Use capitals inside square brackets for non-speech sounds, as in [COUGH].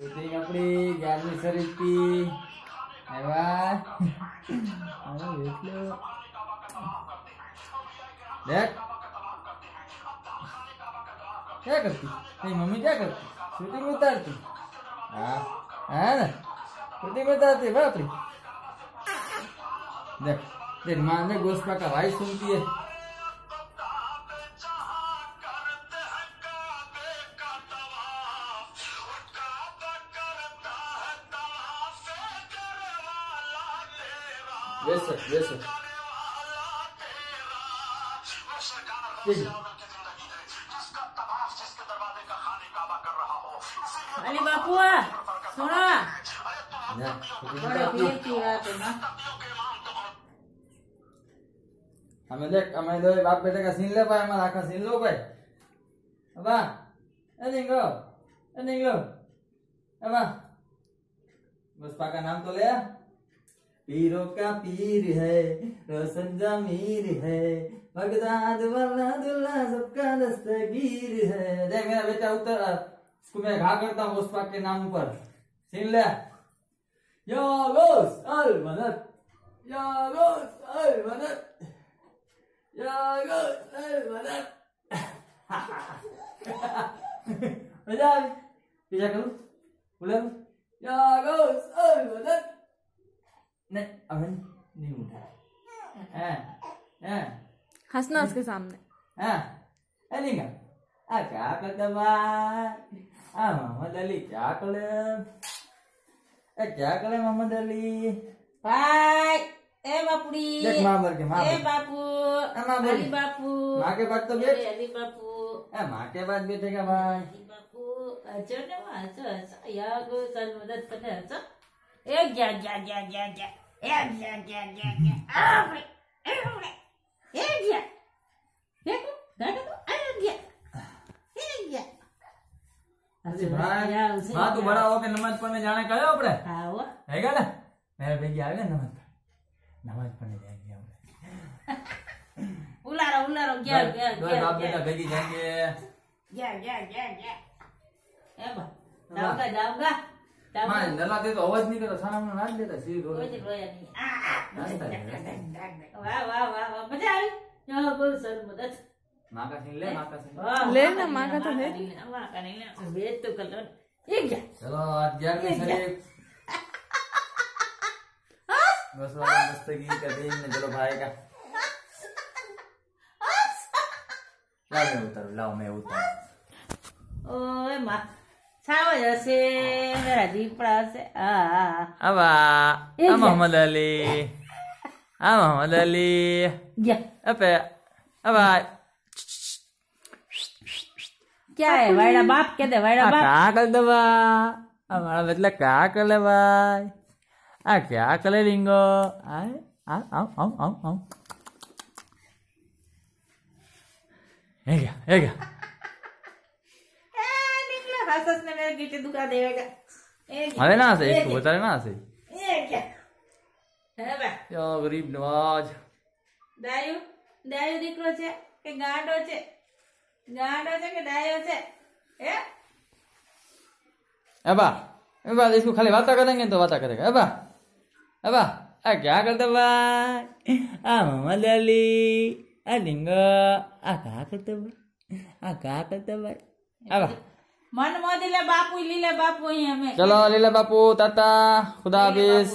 Shooting આપણી ગ્યારમી શરીફથી આવ્યા હવે એટલો देख क्या करती तेरी मम्मी क्या करती शूटिंग में उतारती हाँ है ना शूटिंग में उतारती है बाप रे देख तेरी माँ ने गोस्पा का भाई सुनती है Yes, sir. Yes, sir. Ali बापुआ सुना? हमें देख हमें दो बाप बेटे का सीन ले पाए हमारा का सीन लो भाई। अबा अनिंगो अनिंगो अबा बस पाका नाम तो ले आ। पीरों का पीर है, रोशन जमीर है, बगदाद वाला दुल्ला सबका दस्तगीर है। देख मेरा बेटा उतर इसको मैं घा करता हूँ मुस्पा के नाम पर। सीन ले। या गोस अल मदद। या गोस अल मदद। या गोस अल मदद। [LAUGHS] मज़ा पीछा करूँ। बोले। या गोस अल मदद। नहीं अवन नहीं उठा। हाँ, हाँ। हंसना उसके सामने। हाँ क्या मोहम्मद अली क्या करे क्या करे मोहम्मद अली? भाई ए बापूरी देख बोल के ए बापू हाँ, बोल। अली बापू। माँ के बाद तो बैठ। अली बापू। ए के भाई। बापू ना यार को सर मदद करने ए जा जा जा जा जा। નમાજ પણ જાણે કયો આપડે હે ગયા ને? મેં ભેગી આવે ને નમાજ નમાજ પણ જાય ઉલારો ઉલારો ગયા ગયા ગયા બાપ બેટા ભેગી જાય ગયા ગયા ગયા ગયા એ બા. જાવગા જાવગા पढ़ नमाज़ पढ़ने जाएँगे हम उलारो उलारो गया गया दो गया बाप गया बेटा बेगी जाएँगे गया गया गया गया ए बा जाऊँगा जाऊँगा माँ जाऊँगा नला दे तो आवाज़ नहीं करो सारा में नाच देता सीधे कोई रोड रोया नहीं आ नाचता है, नाचता है। वाह वाह वाह वाह मज़ा आई यहाँ को सर मदद माँ का सीन ले माँ का ले ना, माँ तो है। नहीं लेना, माँ का नहीं लेना वेद तो कर लो ये क्या चलो आज ग्यारहवीं शरीफ बस वाला का दिन है, चलो भाई का लाओ मैं उतर लाओ मैं उतर ओए माँ आ ये क्या? आ है बाप कहते वाइडा बाप क्या कर दे हमारा मतलब क्या कर ले भाई आ क्या कर ले रिंगो आए आओ आओ आओ आओ आओ ये क्या ये क्या ए, निकले हंस ने मेरे गिटे दुखा देगा ए क्या? अरे ना से ये इसको क्या? बता रहे ना से ये क्या है बा या गरीब नवाज દાયું દાયું દીકરો છે કે ગાંડો છે ગાંડો છે કે દાયો છે હે अबा अबा इसको खाली बात करेंगे तो बात करेगा अबा अबा आ क्या करते भाई आ मोहम्मद अली आ डिंगो आ क्या करते भाई आ क्या करते भाई अबा મન મોદી લે બાપુ લીલા બાપુ અહીંયા મેં ચલો લીલા બાપુ તાતા ખુદા હાફિઝ.